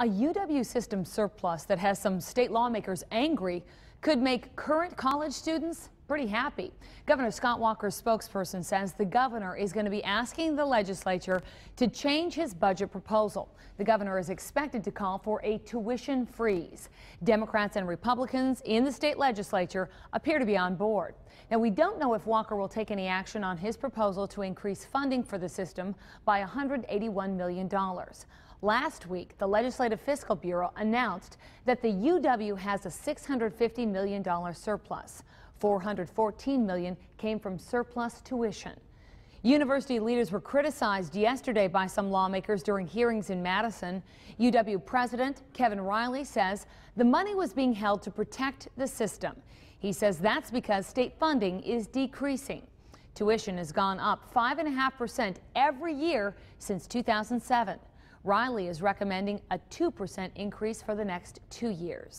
A UW system surplus that has some state lawmakers angry could make current college students pretty happy. Governor Scott Walker's spokesperson says the governor is going to be asking the legislature to change his budget proposal. The governor is expected to call for a tuition freeze. Democrats and Republicans in the state legislature appear to be on board. Now, we don't know if Walker will take any action on his proposal to increase funding for the system by $181 million. Last week, the Legislative Fiscal Bureau announced that the UW has a $650 million surplus. 414 million came from surplus tuition. University leaders were criticized yesterday by some lawmakers during hearings in Madison. UW President Kevin Reilly says the money was being held to protect the system. He says that's because state funding is decreasing. Tuition has gone up 5.5% every year since 2007. Reilly is recommending a 2% increase for the next two years.